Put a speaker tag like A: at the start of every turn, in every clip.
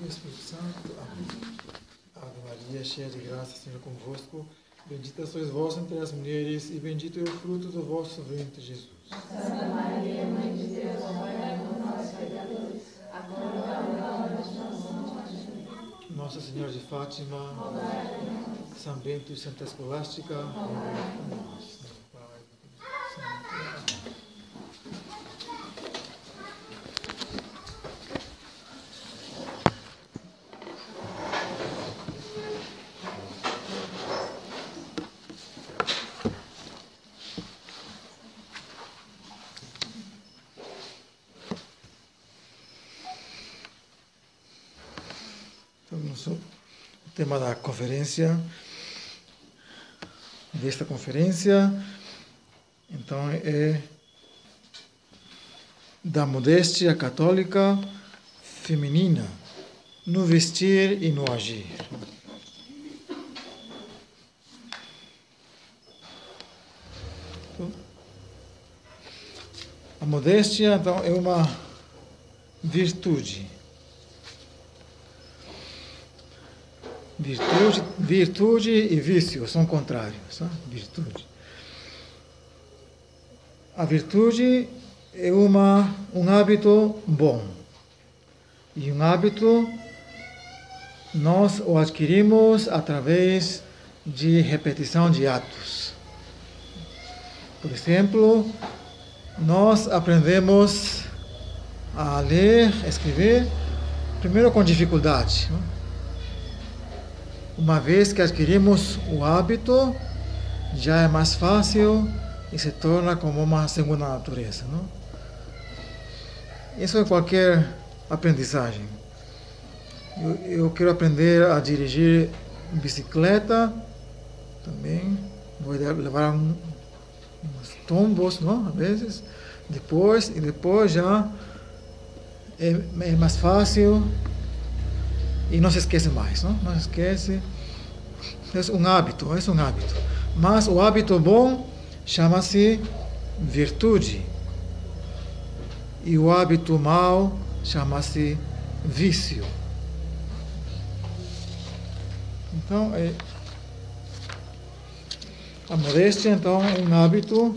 A: do Espírito Santo. Amém. Ave Maria, cheia de graça, Senhor é convosco. Bendita sois vós entre as mulheres, e bendito é o fruto do vosso ventre, Jesus.
B: Santa Maria, Mãe de Deus, rogai por nós, pecadores, agora e na hora de nossa morte.
A: Nossa Senhora de Fátima,
B: Rogai por nós.
A: São Bento e Santa Escolástica, rogai por nós. Do Pai, do Filho e do Santo. Amém. Então, nosso- da conferência, desta conferência, então é da modéstia católica feminina no vestir e no agir. A modéstia, então, é uma virtude. Virtude, virtude e vício são contrários. Tá? Virtude. A virtude é uma, um hábito bom. E um hábito nós o adquirimos através de repetição de atos. Por exemplo, nós aprendemos a ler, escrever, primeiro com dificuldade. Não? Uma vez que adquirimos o hábito, já é mais fácil e se torna como uma segunda natureza. Não? Isso é qualquer aprendizagem. Eu, eu quero aprender a dirigir bicicleta também. Vou levar um, uns tombos, não? Às vezes. Depois, e depois já é, é mais fácil e não se esquece mais, não? Não se esquece. É um hábito, é um hábito. Mas o hábito bom chama-se virtude. E o hábito mau chama-se vício. Então, é, a modéstia, então, é um hábito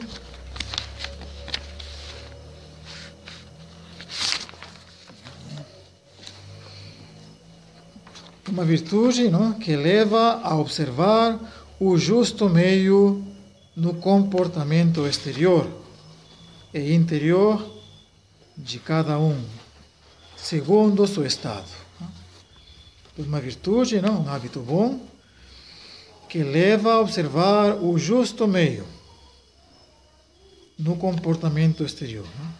A: uma virtude não? que leva a observar o justo meio no comportamento exterior e interior de cada um, segundo o seu estado. Uma virtude, não? um hábito bom, que leva a observar o justo meio no comportamento exterior. Não?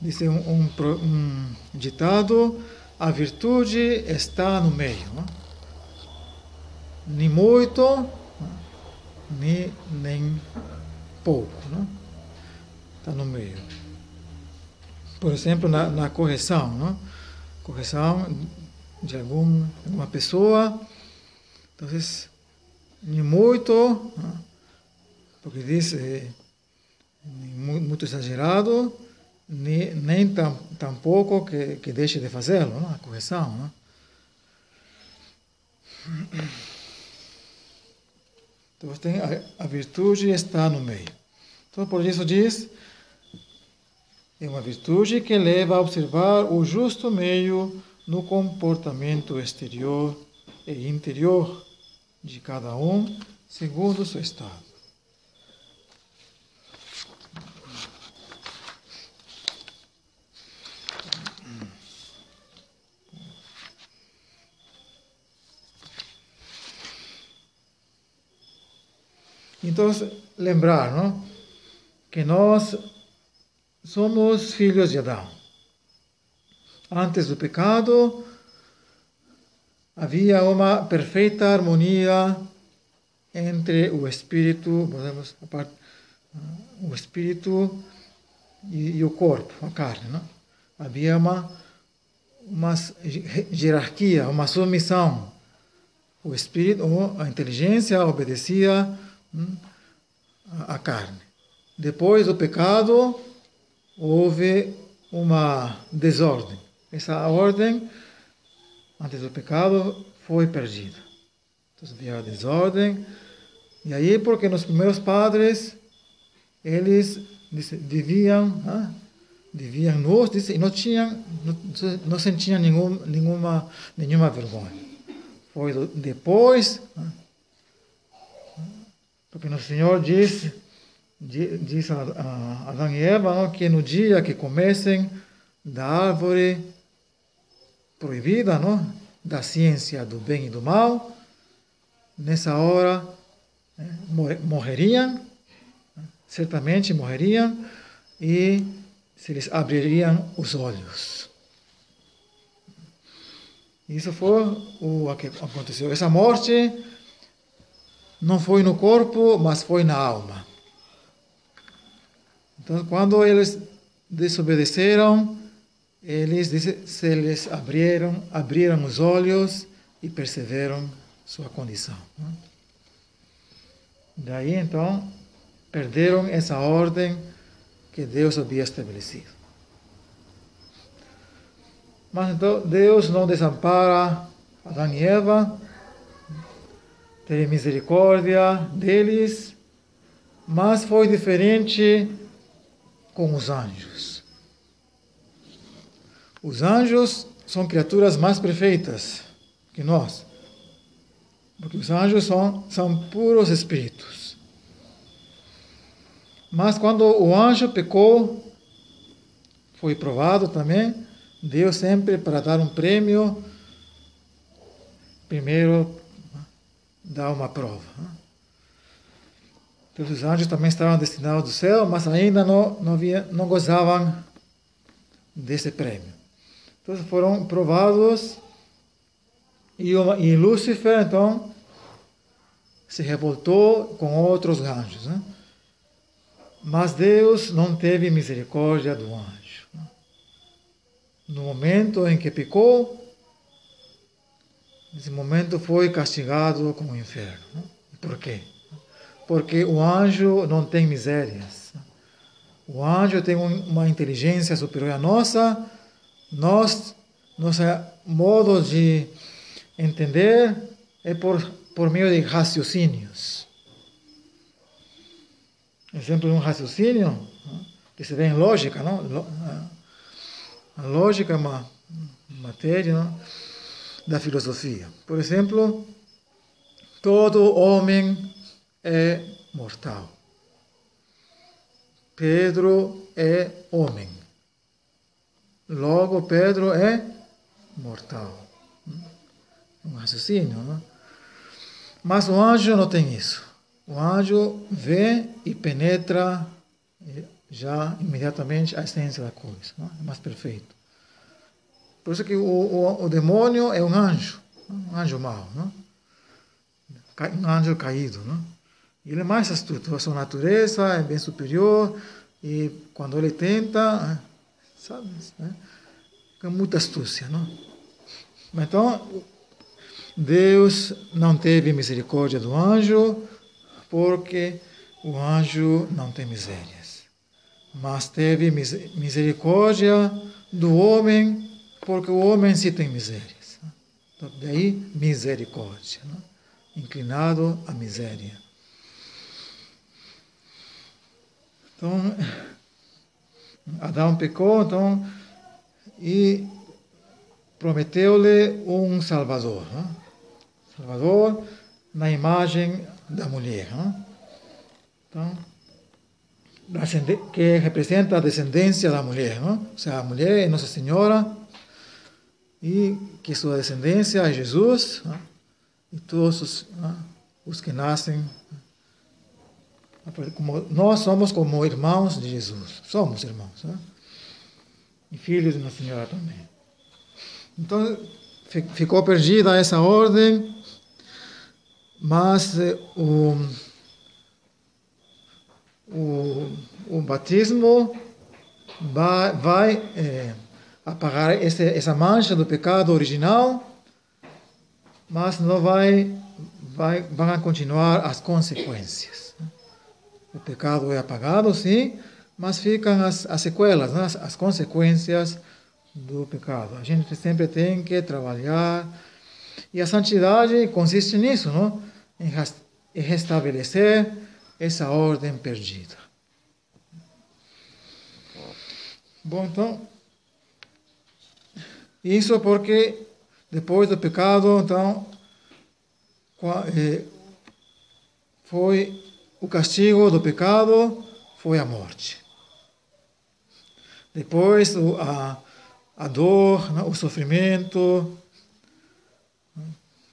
A: Diz um, um, um ditado a virtude está no meio. Não? Nem muito, nem, nem pouco. Não? Está no meio. Por exemplo, na, na correção. Não? Correção de algum, alguma pessoa. Então, nem muito, não? porque diz é, muito exagerado, nem, nem tam, tampouco que, que deixe de fazê-lo, a correção. Não? Então, tem a, a virtude está no meio. Então, por isso diz, é uma virtude que leva a observar o justo meio no comportamento exterior e interior de cada um, segundo o seu estado. Então, lembrar não? que nós somos filhos de Adão. Antes do pecado, havia uma perfeita harmonia entre o espírito, podemos, o espírito e, e o corpo, a carne. Não? Havia uma, uma hierarquia, uma submissão. O espírito, a inteligência obedecia a carne. Depois do pecado, houve uma desordem. Essa ordem antes do pecado, foi perdida. Então havia desordem. E aí, porque nos primeiros padres, eles deviam, ah, deviam nus, e não tinham, não, sentiam nenhum, nenhuma, nenhuma vergonha. Foi depois, porque o Senhor disse, diz a Adão e Eva que no dia que comessem da árvore proibida, não? da ciência do bem e do mal, nessa hora morreriam, certamente morreriam, e se lhes abririam os olhos. Isso foi o que aconteceu. Essa morte não foi no corpo, mas foi na alma. Então, quando eles desobedeceram, eles se lhes abriram, abriram os olhos e perceberam sua condição. Daí então perderam essa ordem que Deus havia estabelecido. Mas então Deus não desampara Adão e Eva, teve misericórdia deles, mas foi diferente com os anjos. Os anjos são criaturas mais perfeitas que nós, porque os anjos são, são puros espíritos. Mas quando o anjo pecou, foi provado também, Deus sempre para dar um prêmio, primeiro dá uma prova. Então, os anjos também estavam destinados ao céu, mas ainda não, não, havia, não gozavam desse prêmio. Então foram provados e, e Lúcifer, então, se revoltou com outros anjos. Né? Mas Deus não teve misericórdia do anjo. No momento em que pecou, nesse momento foi castigado com o inferno. Por quê? Porque o anjo não tem misérias. O anjo tem uma inteligência superior à nossa, nós, nosso modo de entender é por, por meio de raciocínios. Exemplo de um raciocínio que se vê em lógica, não? A lógica é uma matéria não? Da filosofia. Por exemplo, todo homem é mortal. Pedro é homem. Logo, Pedro é mortal. Um raciocínio, não? Mas o anjo não tem isso. O anjo vê e penetra já imediatamente a essência da coisa. Não? É mais perfeito. Por isso que o, o, o demônio é um anjo, um anjo mau, não? um anjo caído. Não? Ele é mais astuto, a sua natureza é bem superior e quando ele tenta, sabe, né? com muita astúcia, não? Então, Deus não teve misericórdia do anjo, porque o anjo não tem misérias. Mas teve misericórdia do homem, porque o homem sim tem misérias. Então, daí, misericórdia, não? inclinado à miséria. Então, Adão pecou, então, e prometeu-lhe um Salvador. Né? Salvador na imagem da mulher. Né? Então, que representa a descendência da mulher. Né? Ou seja, a mulher é Nossa Senhora e que sua descendência é Jesus né? e todos os, né? os que nascem como, nós somos como irmãos de Jesus. Somos irmãos. Né? E filhos de Nossa Senhora também. Então, ficou perdida essa ordem, mas eh, o, o, o batismo vai, vai é, apagar esse, essa mancha do pecado original, mas não vai, vai vão continuar as consequências. O pecado é apagado, sim, mas ficam as, as sequelas, né? as, as consequências do pecado. A gente sempre tem que trabalhar. E a santidade consiste nisso, não? Em restabelecer essa ordem perdida. Bom, então, isso porque depois do pecado, então, eh, foi o castigo do pecado foi a morte. Depois a, a dor, né, o sofrimento,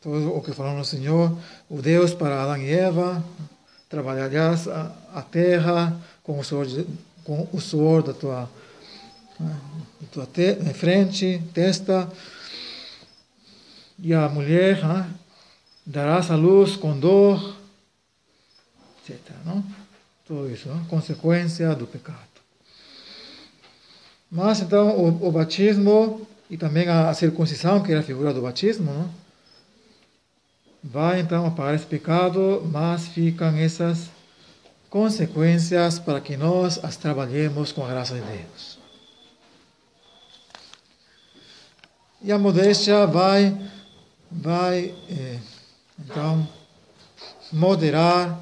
A: tudo o que falou no Senhor, o Deus para Adão e Eva, trabalharás a, a terra com o suor, com o suor da tua, tua te, frente, testa, e a mulher né, darás a luz com dor, etc. Não? Tudo isso, não? consequência do pecado. Mas então o, o batismo e também a, circuncisão, que era a figura do batismo, não? vai então apagar esse pecado, mas ficam essas consequências para que nós as trabalhemos com a graça de Deus. E a modéstia vai, vai eh, então, moderar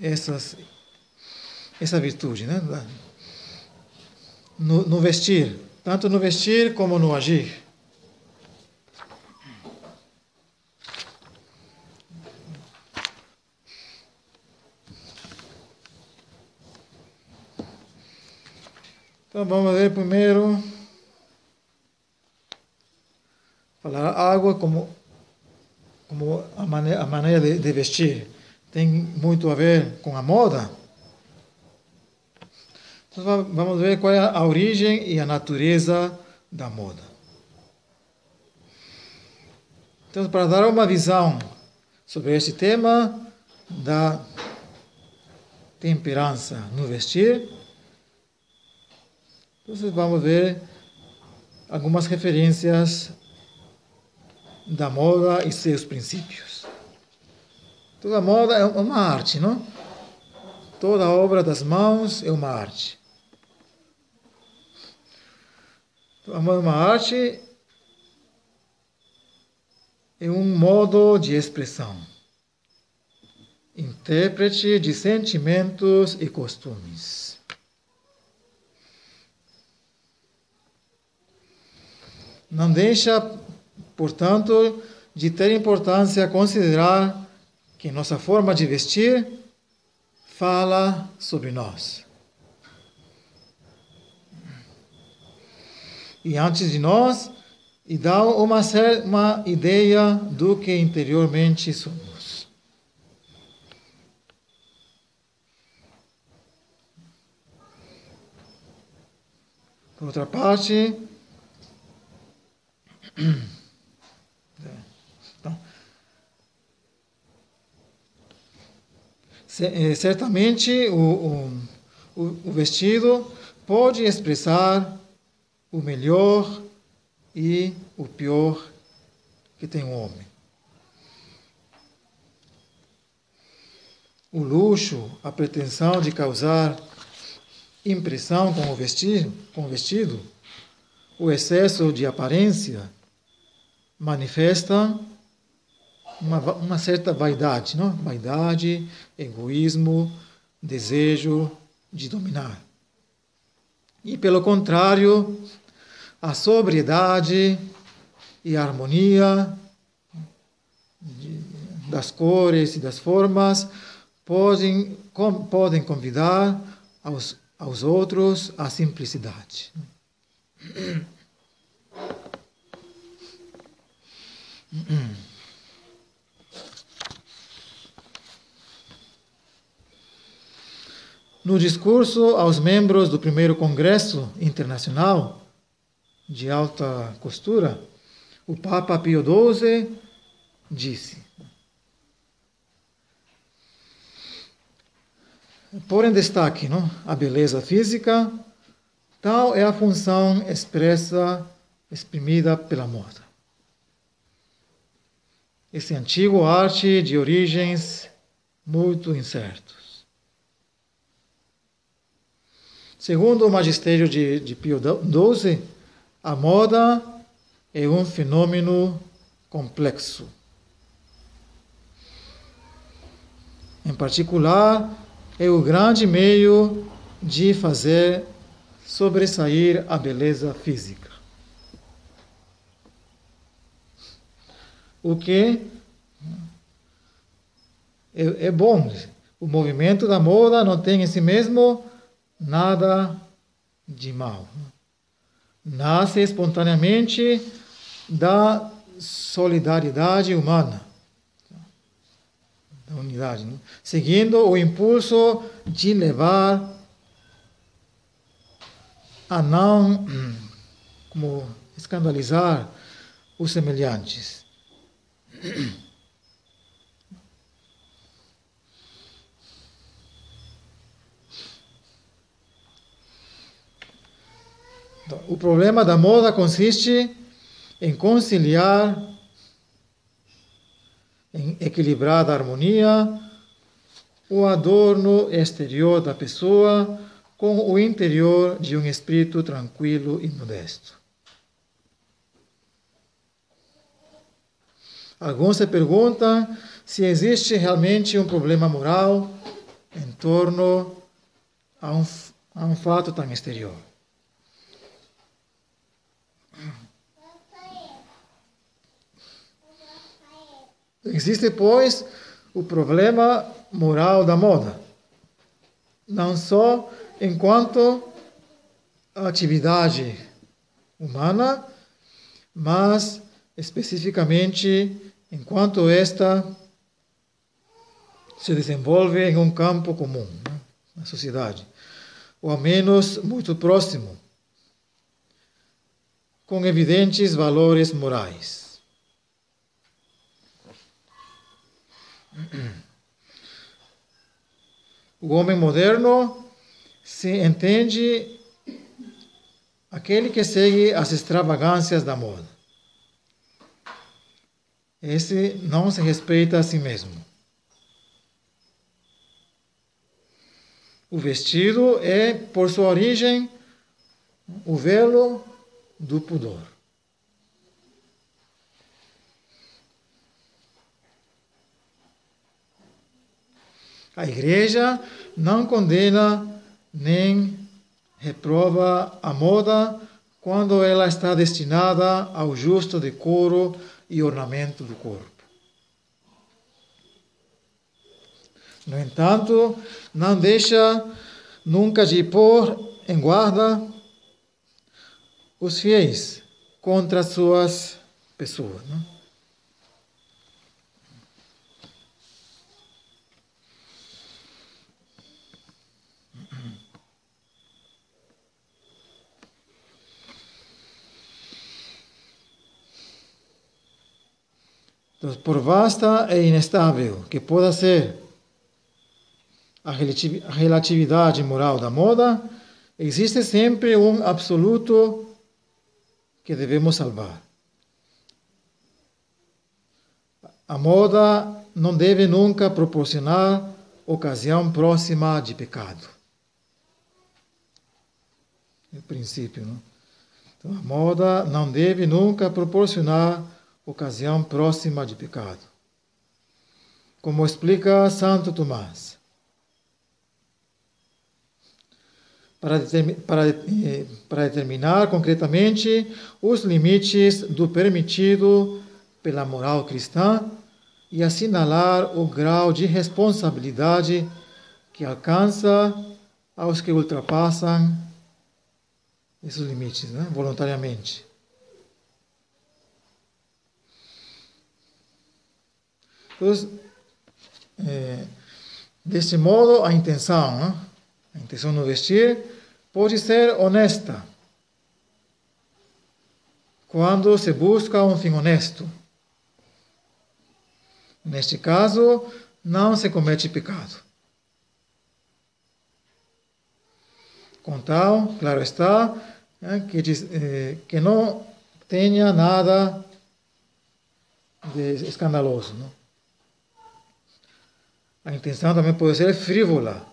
A: essas, essa virtude, né? No, no vestir, tanto no vestir como no agir. Então vamos ver primeiro falar água como como a maneira, a maneira de, de, vestir tem muito a ver com a moda. Então vamos ver qual é a origem e a natureza da moda. Então, para dar uma visão sobre este tema da temperança no vestir, então vamos ver algumas referências da moda e seus princípios. Toda moda é uma arte, não? Toda obra das mãos é uma arte. A moda é uma arte é um modo de expressão, intérprete de sentimentos e costumes. Não deixa Portanto, de ter importância considerar que nossa forma de vestir fala sobre nós. E antes de nós, e dá uma, uma ideia do que interiormente somos. Por outra parte, certamente o, o, o vestido pode expressar o melhor e o pior que tem o homem. O luxo, a pretensão de causar impressão com o vestido, com o vestido, o excesso de aparência manifesta uma, uma certa vaidade, não? Vaidade, egoísmo, desejo de dominar. E pelo contrário, a sobriedade e a harmonia das cores e das formas podem, com, podem convidar aos, aos outros à simplicidade. No discurso aos membros do primeiro Congresso Internacional de Alta Costura, o Papa Pio XII disse: Por em destaque não? a beleza física, tal é a função expressa, exprimida pela moda. Esse antigo arte de origens muito incertas. Segundo o magistério de, de Pio XII, A moda é um fenômeno complexo. Em particular, é o grande meio de fazer sobressair a beleza física. O que é, é bom. O movimento da moda não tem em si mesmo nada de mal. Nasce espontaneamente da solidariedade humana, da unidade, né? seguindo o impulso de levar a não como escandalizar os semelhantes. Então, o problema da moda consiste em conciliar, em equilibrar a harmonia, o adorno exterior da pessoa com o interior de um espírito tranquilo e modesto. Alguns se perguntam se existe realmente um problema moral em torno a um, a um fato tão exterior. Existe, pois, o problema moral da moda. Não só enquanto atividade humana, mas especificamente enquanto esta se desenvolve em um campo comum, né, na sociedade, ou ao menos muito próximo, com evidentes valores morais. O homem moderno se entende aquele que segue as extravagâncias da moda. Esse não se respeita a si mesmo. O vestido é, por sua origem, o velo do pudor. A igreja não condena nem reprova a moda quando ela está destinada ao justo decoro e ornamento do corpo. No entanto, não deixa nunca de pôr em guarda os fiéis contra suas pessoas. Não? Por vasta e inestável que possa ser a relatividade moral da moda, existe sempre um absoluto que devemos salvar. A moda não deve nunca proporcionar ocasião próxima de pecado. É o princípio, não? Então, a moda não deve nunca proporcionar ocasião próxima de pecado. Como explica Santo Tomás. Para, para, eh, para determinar concretamente os limites do permitido pela moral cristã e assinalar o grau de responsabilidade que alcança aos que ultrapassam esses limites né, voluntariamente. Então, é, modo, a intenção, a intenção no vestir, pode ser honesta. Quando se busca um fim honesto. Neste caso, não se comete pecado. Contal, claro está, que, é, que não tenha nada de escandaloso. A intenção também pode ser frívola,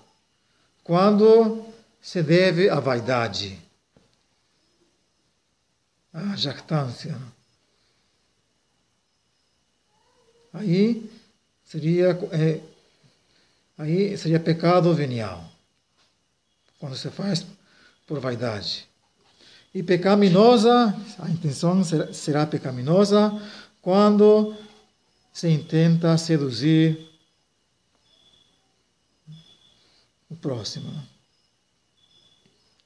A: quando se deve à vaidade. a jactância. Aí seria, é, aí seria pecado venial, quando se faz por vaidade. E pecaminosa, a intenção será, será pecaminosa quando se intenta seduzir o próximo.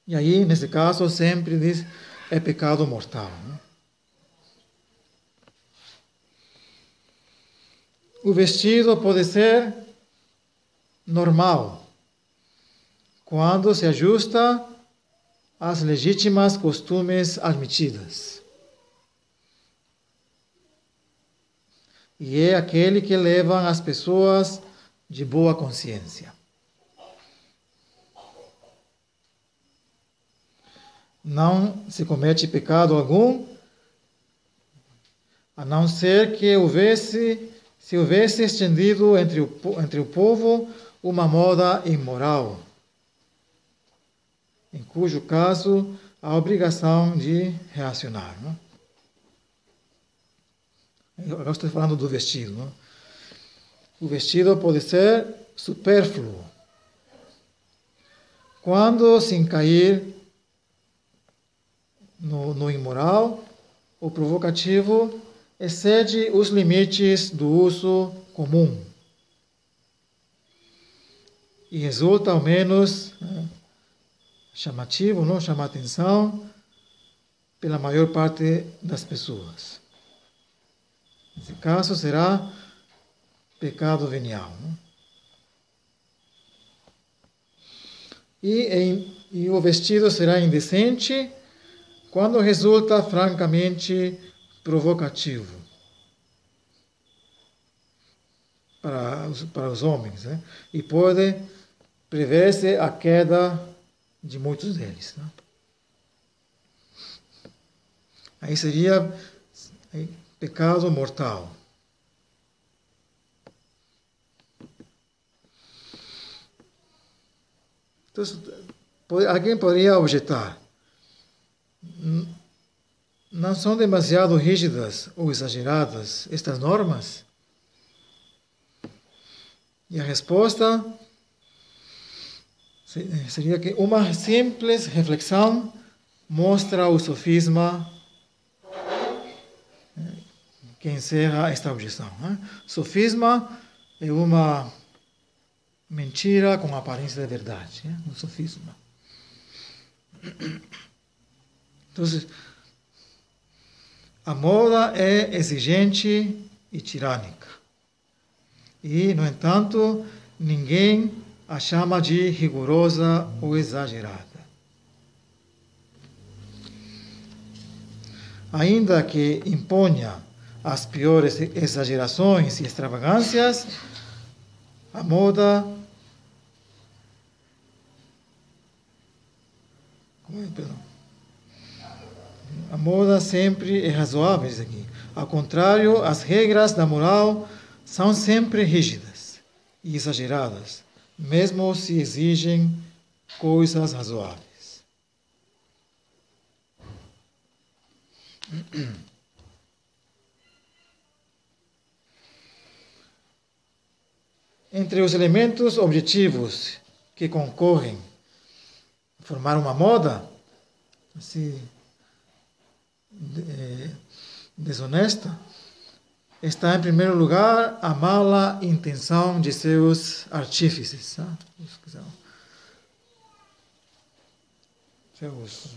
A: E aí, nesse caso, sempre diz é pecado mortal. Né? O vestido pode ser normal, quando se ajusta às legítimas costumes admitidas. E é aquele que leva as pessoas de boa consciência. Não se comete pecado algum, a não ser que houvesse, se houvesse estendido entre o, entre o povo uma moda imoral, em cujo caso há obrigação de reacionar. Não? Agora estou falando do vestido. Não? O vestido pode ser supérfluo. Quando se encair no, no imoral, o provocativo excede os limites do uso comum e resulta ao menos né, chamativo, não chama atenção pela maior parte das pessoas. Nesse caso será pecado venial. Não? E, em, e o vestido será indecente quando resulta francamente provocativo para os, para os homens, né? e pode prever-se a queda de muitos deles. Né? Aí seria pecado mortal. Então, alguém poderia objetar não são demasiado rígidas ou exageradas estas normas? E a resposta seria que uma simples reflexão mostra o sofisma que encerra esta objeção. Né? Sofisma é uma mentira com aparência de verdade, né? um sofisma. Então, a moda é exigente e tirânica. E, no entanto, ninguém a chama de rigorosa ou exagerada. Ainda que imponha as piores exagerações e extravagâncias, a moda Perdão. A moda sempre é razoável, aqui. Ao contrário, as regras da moral são sempre rígidas e exageradas, mesmo se exigem coisas razoáveis. Entre os elementos objetivos que concorrem a formar uma moda, assim, eh, desonesta está, em primeiro lugar, a mala intenção de seus artífices, tá? os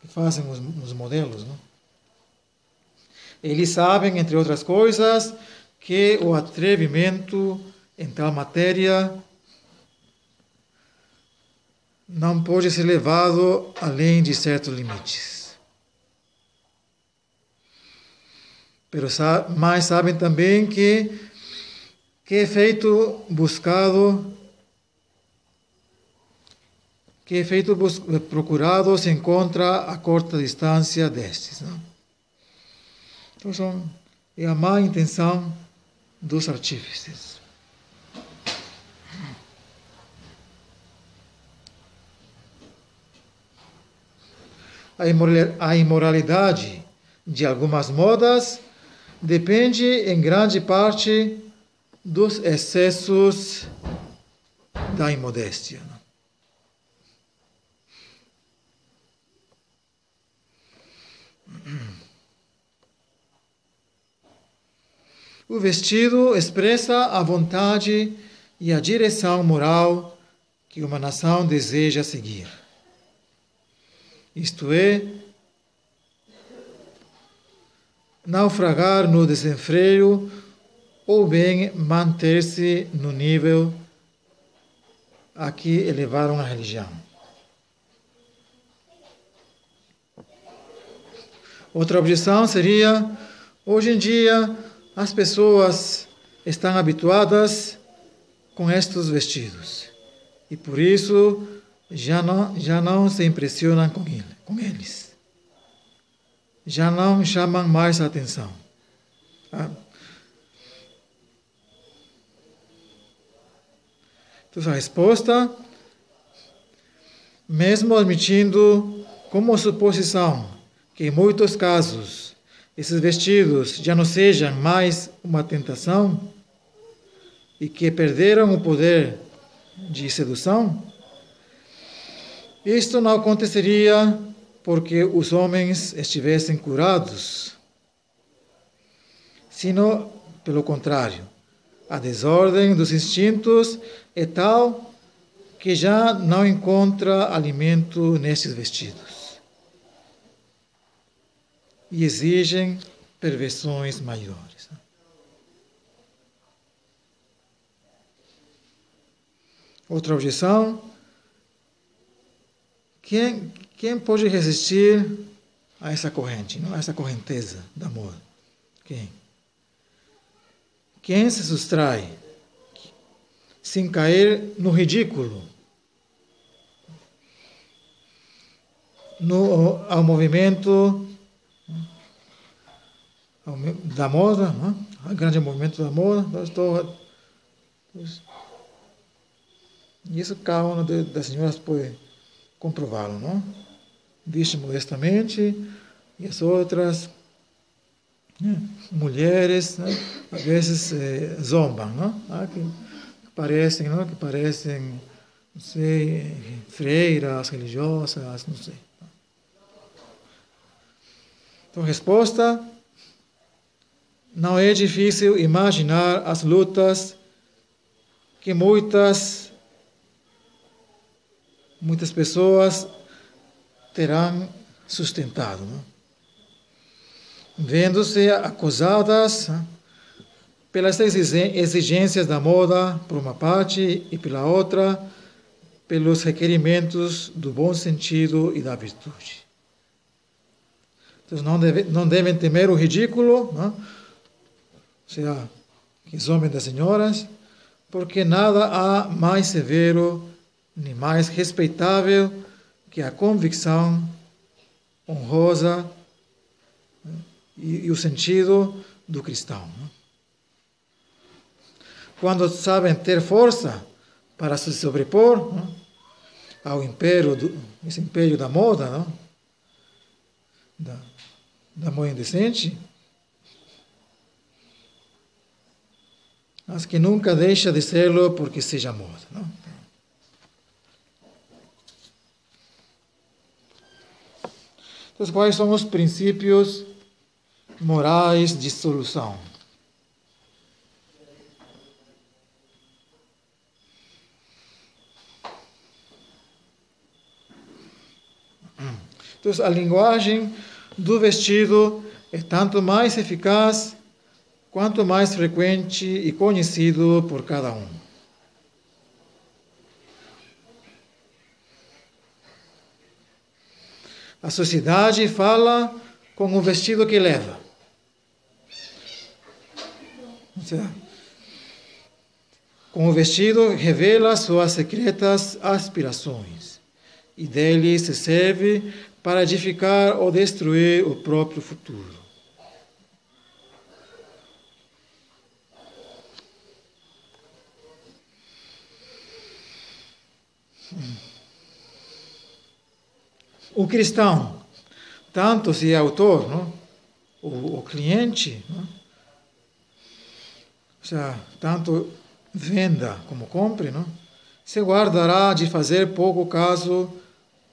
A: que fazem os, os modelos. Não? Eles sabem, entre outras coisas, que o atrevimento em tal matéria não pode ser levado além de certos limites. Mas sabem também que que efeito buscado que efeito procurado se encontra a curta distância destes. Então, são, é a má intenção dos artífices. A imoralidade de algumas modas depende em grande parte dos excessos da imodéstia. O vestido expressa a vontade e a direção moral que uma nação deseja seguir. Isto é, naufragar no desenfreio ou bem manter-se no nível a que elevaram a religião. Outra objeção seria: hoje em dia as pessoas estão habituadas com estes vestidos e por isso já não, já não se impressionam com, ele, com eles. Já não chamam mais a atenção. Ah. Então, a resposta, mesmo admitindo como suposição que em muitos casos esses vestidos já não sejam mais uma tentação e que perderam o poder de sedução, isto não aconteceria porque os homens estivessem curados, sino pelo contrário. A desordem dos instintos é tal que já não encontra alimento nestes vestidos e exigem perversões maiores. Outra objeção quem, quem pode resistir a essa corrente, não? a essa correnteza da moda? Quem? Quem se sustrai sem cair no ridículo, no, ao movimento ao, da moda, não? o grande movimento da moda. Estou, isso cada uma das senhoras pode comprová-lo, não? Viste modestamente e as outras né, mulheres, né, às vezes eh, zombam, não? Ah, que, que, parecem, não? Que parecem, não sei, freiras religiosas, não sei. Então, resposta: não é difícil imaginar as lutas que muitas muitas pessoas terão sustentado. Vendo-se acusadas pelas exigências da moda, por uma parte, e pela outra, pelos requerimentos do bom sentido e da virtude. Então, não, deve, não devem temer o ridículo, não? ou seja, que homens das senhoras, porque nada há mais severo nem mais respeitável que a convicção honrosa né, e, e o sentido do cristão. Né? Quando sabem ter força para se sobrepor né, ao império, do, esse império da moda, da, da moda indecente, mas que nunca deixa de serlo porque seja moda. Então, quais são os princípios morais de solução? Então, a linguagem do vestido é tanto mais eficaz quanto mais frequente e conhecido por cada um. A sociedade fala com o vestido que leva. Com o vestido revela suas secretas aspirações e dele se serve para edificar ou destruir o próprio futuro. O cristão, tanto se é autor, não? cliente, não? ou seja, tanto venda como compre, não? se guardará de fazer pouco caso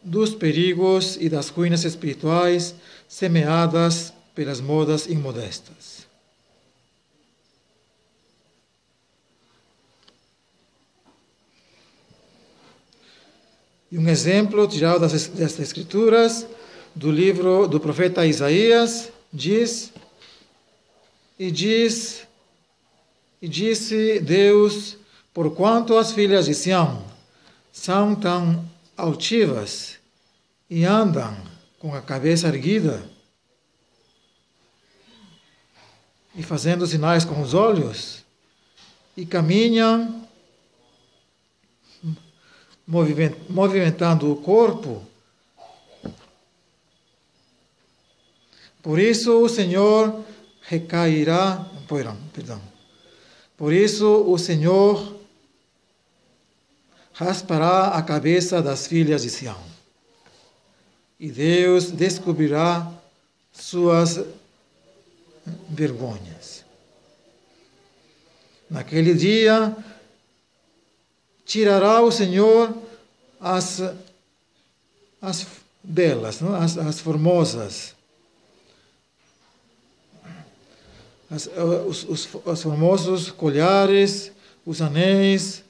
A: dos perigos e das ruínas espirituais semeadas pelas modas imodestas. E um exemplo tirado das, das Escrituras, do livro do profeta Isaías, diz: E diz, e disse Deus, porquanto as filhas de Sião são tão altivas e andam com a cabeça erguida e fazendo sinais com os olhos e caminham movimentando o corpo. Por isso o Senhor recairá, perdão. Por isso o Senhor raspará a cabeça das filhas de Sião. E Deus descobrirá suas vergonhas. Naquele dia, tirará o Senhor as, as belas, não? As, as formosas, as, os, os, os formosos colhares, os anéis,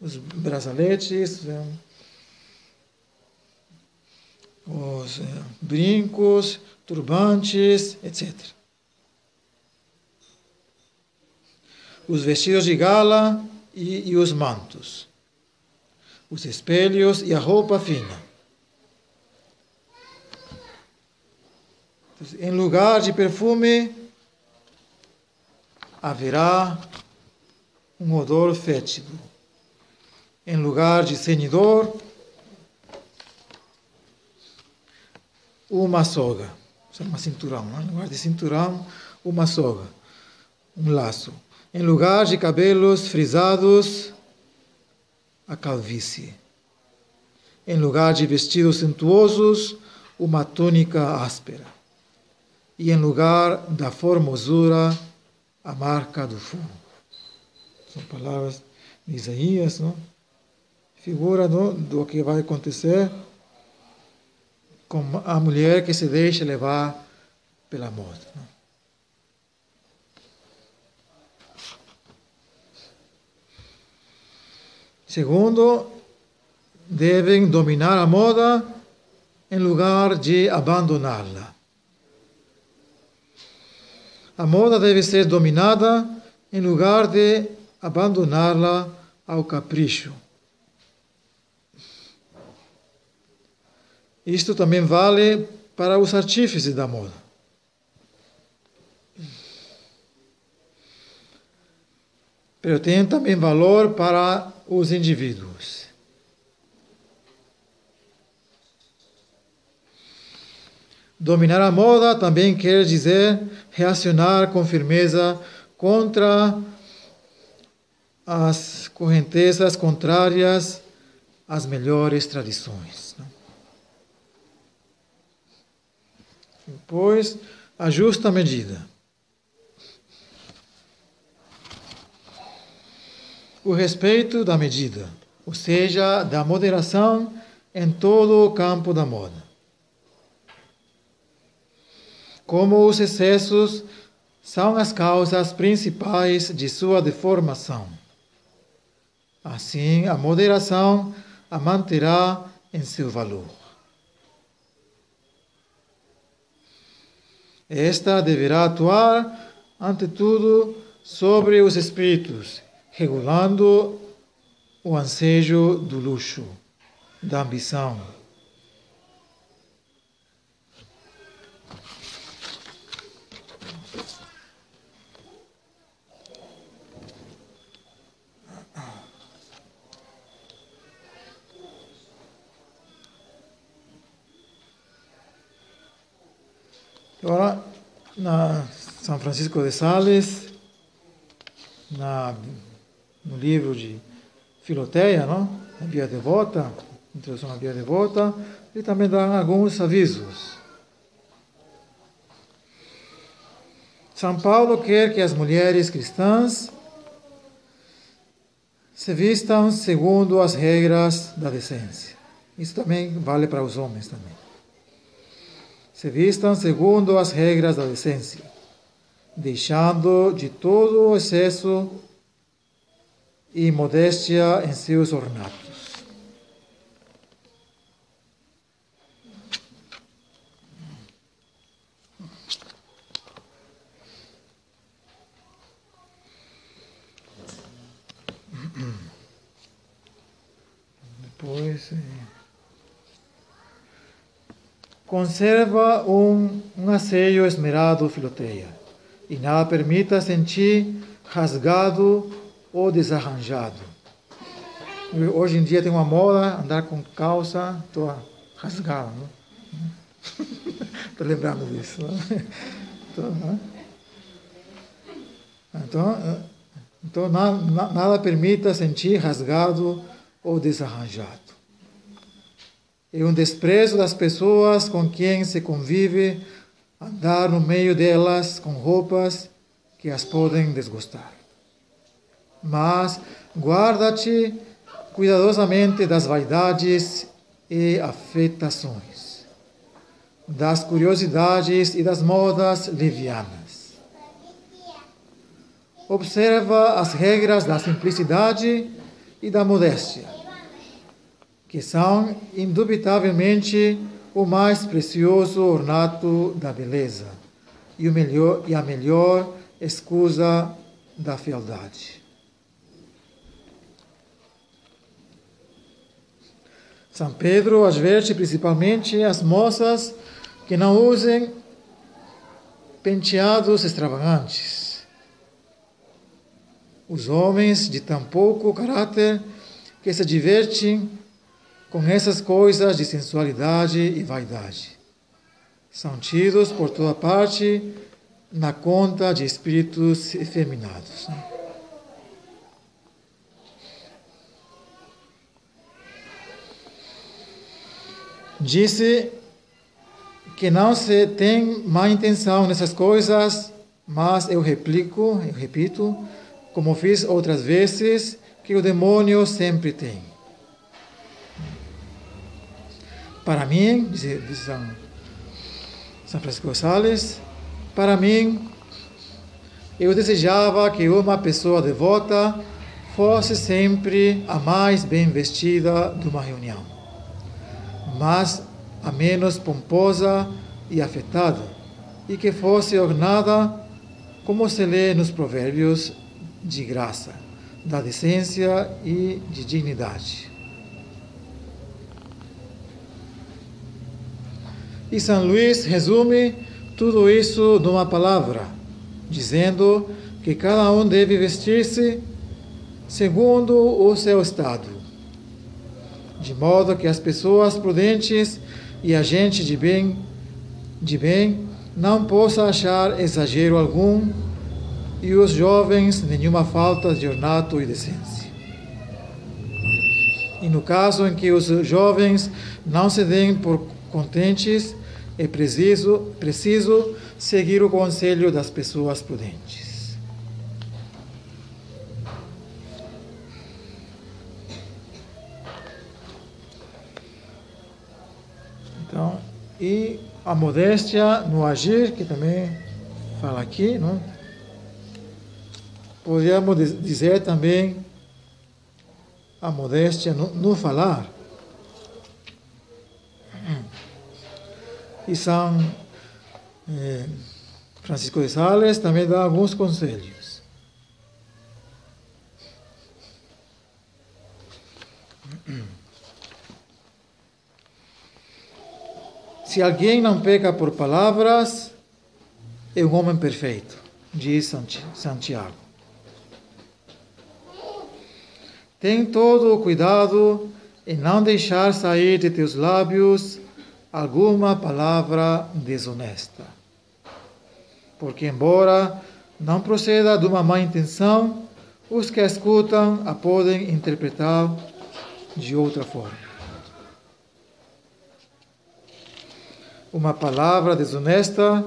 A: os braceletes, eh, os eh, brincos, turbantes, etc. Os vestidos de gala e, e os mantos, os espelhos e a roupa fina. Em lugar de perfume, haverá um odor fétido. Em lugar de cenidor, uma soga. Uma cinturão, não? em lugar de cinturão, uma soga, um laço. Em lugar de cabelos frisados, a calvície. Em lugar de vestidos suntuosos, uma túnica áspera. E em lugar da formosura, a marca do fogo. São palavras de Isaías, não? Figura do, do que vai acontecer com a mulher que se deixa levar pela moda. Não? Segundo, devem dominar a moda em lugar de abandoná-la. A moda deve ser dominada em lugar de abandoná-la ao capricho. Isto também vale para os artífices da moda. Pero tem também valor para os indivíduos. Dominar a moda também quer dizer reacionar com firmeza contra as correntezas contrárias às melhores tradições. Pois a justa medida. O respeito da medida, ou seja, da moderação em todo o campo da moda. Como os excessos são as causas principais de sua deformação. Assim, a moderação a manterá em seu valor. Esta deverá atuar, ante tudo, sobre os espíritos regulando o ansejo do luxo, da ambição. Agora, na São Francisco de Sales, na no livro de Filoteia, não? a Via Devota, Introdução à Via Devota, ele também dá alguns avisos. São Paulo quer que as mulheres cristãs se vistam segundo as regras da decência. Isso também vale para os homens também. Se vistam segundo as regras da decência, deixando de todo o excesso e modéstia em seus ornatos. Depois. Conserva um, um asseio esmerado, filoteia, e nada permita sentir rasgado ou desarranjado. Hoje em dia tem uma moda andar com calça toda rasgada. Estou lembrando disso. Então, então nada, nada permita sentir rasgado ou desarranjado. É um desprezo das pessoas com quem se convive andar no meio delas com roupas que as podem desgostar. Mas guarda-te cuidadosamente das vaidades e afetações, das curiosidades e das modas levianas. Observa as regras da simplicidade e da modéstia, que são indubitavelmente o mais precioso ornato da beleza e, o melhor, e a melhor escusa da fealdade. São Pedro adverte principalmente as moças que não usem penteados extravagantes. Os homens de tão pouco caráter que se divertem com essas coisas de sensualidade e vaidade. São tidos por toda parte na conta de espíritos efeminados. Disse que não se tem má intenção nessas coisas, mas eu replico, eu repito, como fiz outras vezes, que o demônio sempre tem. Para mim, diz, São, São Francisco Sales, para mim, eu desejava que uma pessoa devota fosse sempre a mais bem vestida de uma reunião mas a menos pomposa e afetada, e que fosse ornada, como se lê nos provérbios, de graça, da decência e de dignidade. E São Luís resume tudo isso numa palavra, dizendo que cada um deve vestir-se segundo o seu estado de modo que as pessoas prudentes e a gente de bem, de bem não possa achar exagero algum e os jovens nenhuma falta de ornato e decência. E no caso em que os jovens não se deem por contentes, é preciso, preciso seguir o conselho das pessoas prudentes. E a modéstia no agir, que também fala aqui, não? Podemos dizer também a modéstia no, no falar. E São eh, Francisco de Sales também dá alguns conselhos. Se alguém não peca por palavras, é um homem perfeito, diz Santiago. Tem todo o cuidado em não deixar sair de teus lábios alguma palavra desonesta. Porque, embora não proceda de uma má intenção, os que a escutam a podem interpretar de outra forma. Uma palavra desonesta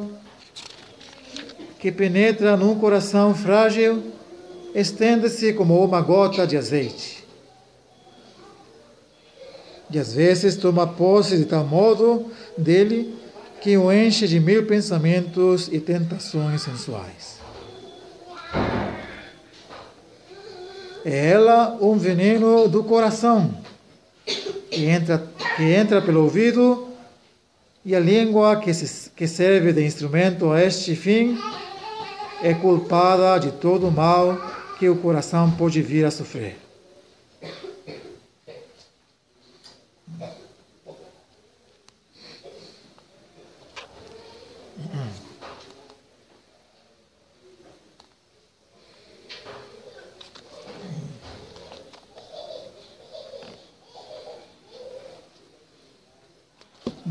A: que penetra num coração frágil, estende-se como uma gota de azeite. E às vezes toma posse de tal modo dele que o enche de mil pensamentos e tentações sensuais. É ela um veneno do coração que entra, que entra pelo ouvido e a língua que, se, que serve de instrumento a este fim é culpada de todo o mal que o coração pode vir a sofrer.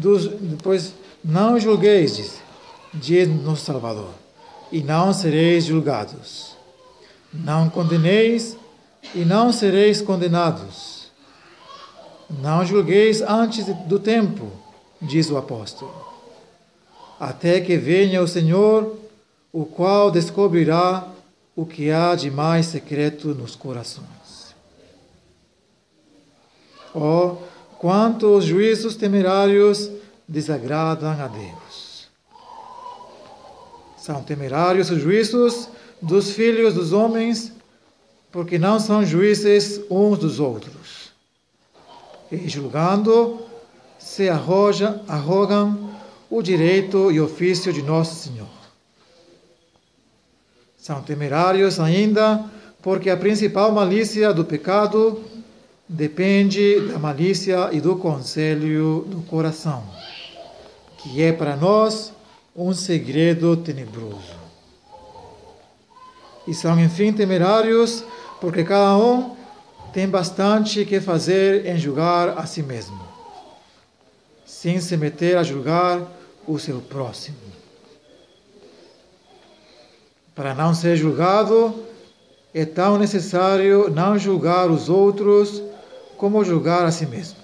A: Dos, depois, não julgueis, diz, diz nosso Salvador, e não sereis julgados. Não condeneis, e não sereis condenados. Não julgueis antes do tempo, diz o apóstolo, até que venha o Senhor, o qual descobrirá o que há de mais secreto nos corações. Oh, quanto os juízos temerários desagradam a Deus. São temerários os juízos dos filhos dos homens, porque não são juízes uns dos outros. E julgando, se arroja, arrogam o direito e ofício de Nosso Senhor. São temerários ainda, porque a principal malícia do pecado depende da malícia e do conselho do coração, que é para nós um segredo tenebroso. E são, enfim, temerários, porque cada um tem bastante que fazer em julgar a si mesmo, sem se meter a julgar o seu próximo. Para não ser julgado, é tão necessário não julgar os outros como julgar a si mesmo.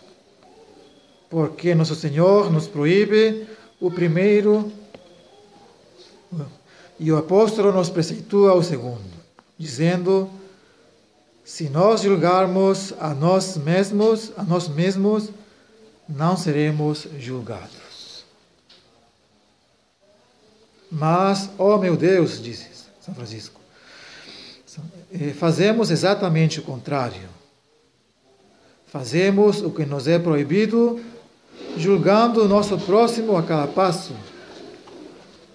A: Porque nosso Senhor nos proíbe o primeiro e o apóstolo nos preceitua o segundo, dizendo: se nós julgarmos a nós mesmos, a nós mesmos, não seremos julgados. Mas, ó oh meu Deus, disse São Francisco, fazemos exatamente o contrário Fazemos o que nos é proibido, julgando o nosso próximo a cada passo,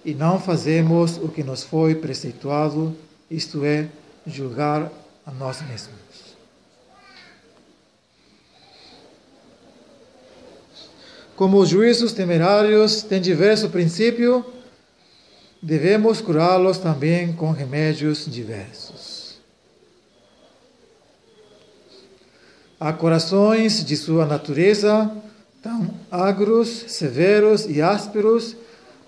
A: e não fazemos o que nos foi preceituado, isto é, julgar a nós mesmos. Como os juízos temerários têm diverso princípio, devemos curá-los também com remédios diversos. Há corações de sua natureza tão agros, severos e ásperos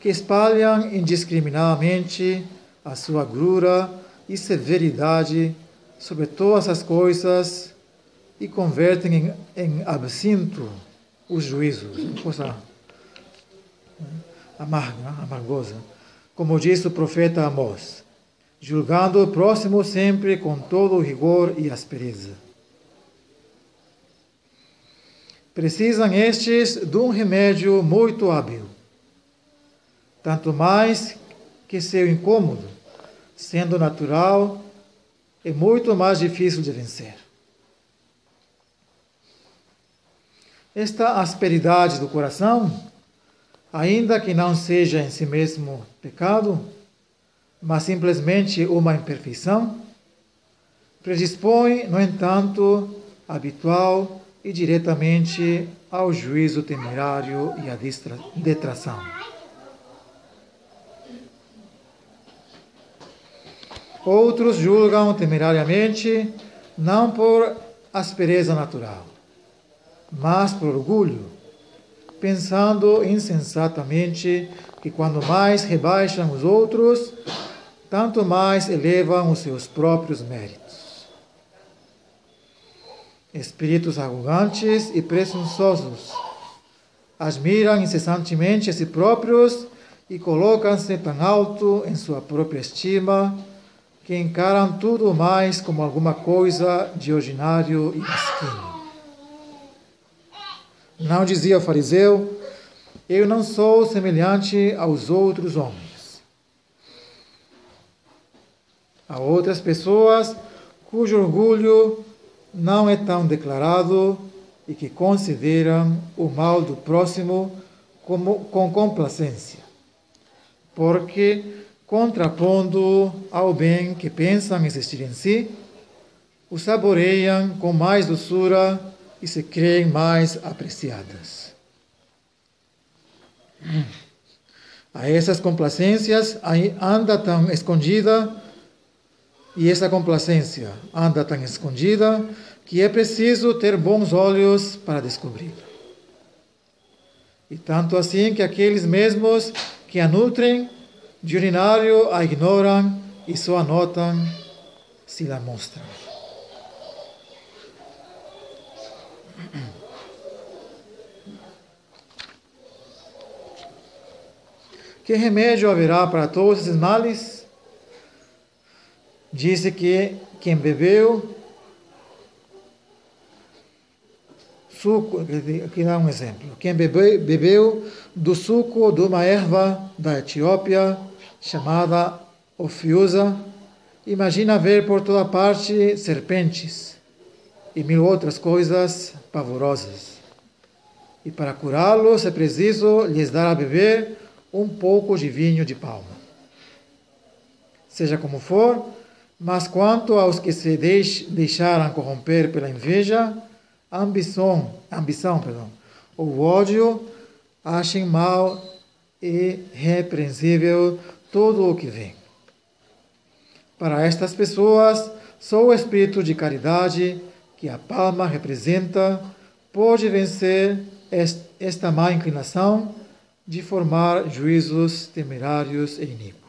A: que espalham indiscriminadamente a sua agrura e severidade sobre todas as coisas e convertem em, em absinto os juízos, coisa né, amarga, amargosa, como diz o profeta Amós, julgando o próximo sempre com todo rigor e aspereza. Precisam estes de um remédio muito hábil. Tanto mais que seu incômodo, sendo natural, é muito mais difícil de vencer. Esta asperidade do coração, ainda que não seja em si mesmo pecado, mas simplesmente uma imperfeição, predispõe, no entanto, habitual e diretamente ao juízo temerário e à detração. Outros julgam temerariamente não por aspereza natural, mas por orgulho, pensando insensatamente que quando mais rebaixam os outros, tanto mais elevam os seus próprios méritos espíritos arrogantes e presunçosos. Admiram incessantemente a si próprios e colocam-se tão alto em sua própria estima que encaram tudo mais como alguma coisa de ordinário e mesquinho. Não dizia o fariseu, eu não sou semelhante aos outros homens. Há outras pessoas cujo orgulho não é tão declarado e que consideram o mal do próximo como, com complacência, porque contrapondo ao bem que pensam existir em si, o saboreiam com mais doçura e se creem mais apreciadas. A essas complacências anda tão escondida, e essa complacência anda tão escondida, que é preciso ter bons olhos para descobri-la. E tanto assim que aqueles mesmos que a nutrem de ordinário a ignoram e só anotam se la mostram. Que remédio haverá para todos esses males? Disse que quem bebeu suco, aqui dá um exemplo. Quem bebeu, bebeu do suco de uma erva da Etiópia chamada Ofiusa, imagina ver por toda parte serpentes e mil outras coisas pavorosas. E para curá-los é preciso lhes dar a beber um pouco de vinho de palma. Seja como for, mas quanto aos que se deixaram corromper pela inveja, ambição, ambição, perdão, ou ódio, achem mal e repreensível tudo o que vem. Para estas pessoas, só o espírito de caridade que a palma representa pode vencer esta má inclinação de formar juízos temerários e iníquos.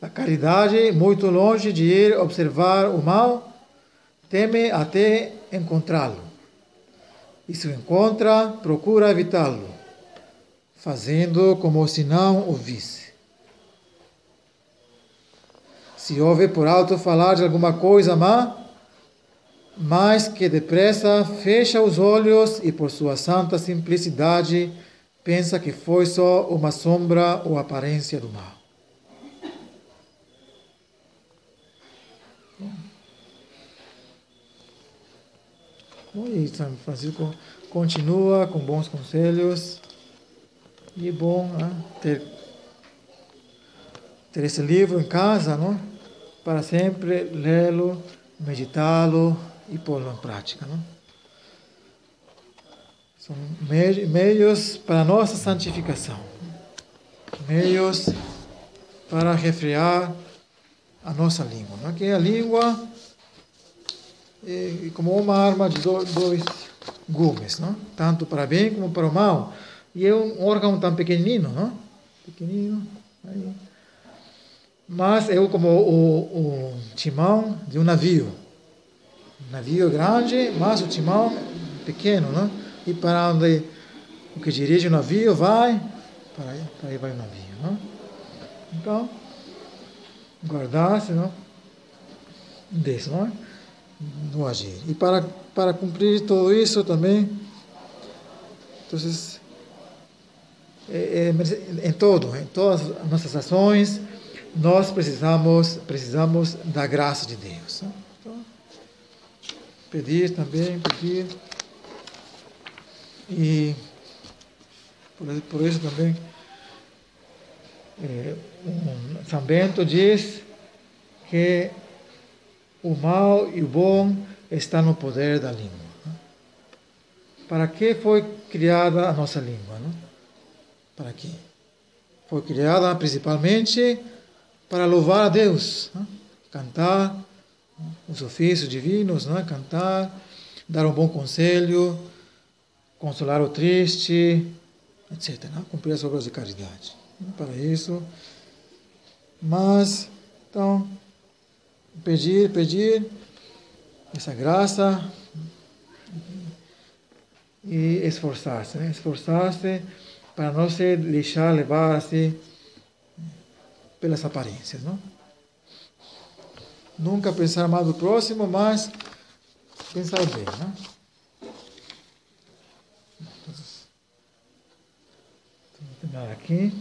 A: A caridade, muito longe de ir observar o mal, teme até encontrá-lo. E se o encontra, procura evitá-lo, fazendo como se não o visse. Se ouve por alto falar de alguma coisa má, mais que depressa fecha os olhos e, por sua santa simplicidade, pensa que foi só uma sombra ou aparência do mal. E São Francisco continua com bons conselhos. E é bom né, ter, ter esse livro em casa, não? para sempre lê-lo, meditá-lo e pô-lo em prática. Não? São meios para a nossa santificação, meios para refrear a nossa língua. Não? Que a língua é como uma arma de dois gumes, não? tanto para bem como para o mal. E é um órgão tão pequenino, não? Pequenino. Aí. Mas é como o, o timão de um navio. O navio é grande, mas o timão pequeno, não? E para onde o que dirige o navio vai, para aí, para aí vai o navio, não? Então, guardar-se, não? Desse, não é? no agir. E para, para cumprir tudo isso também, então, é, é, em todo, em todas as nossas ações, nós precisamos, precisamos da graça de Deus. Então, pedir também, pedir. E por, por isso também, é, um, São Bento diz que o mal e o bom estão no poder da língua. Para que foi criada a nossa língua? Não? Para quê? Foi criada principalmente para louvar a Deus, não? cantar os ofícios divinos, não? cantar, dar um bom conselho, consolar o triste, etc. Não? Cumprir as obras de caridade. Para isso. Mas, então, pedir, pedir essa graça e esforçar-se, né? esforçar-se para não se deixar levar assim pelas aparências, não? Nunca pensar mal do próximo, mas pensar bem, não? Aqui.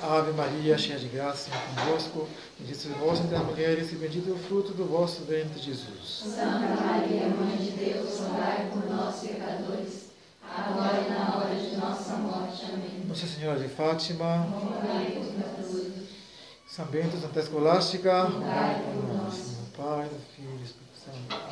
A: Ave Maria, cheia de graça, Senhor convosco, bendita sois vós entre as mulheres e bendito é o fruto do vosso ventre, Jesus.
B: Santa Maria, Mãe de Deus, rogai por nós, pecadores, agora e na hora de nossa morte. Amém.
A: Nossa Senhora de Fátima,
B: Rogai por nós.
A: São Bento, Santa Escolástica,
B: rogai por
A: nós.
B: Nós.
A: Em nome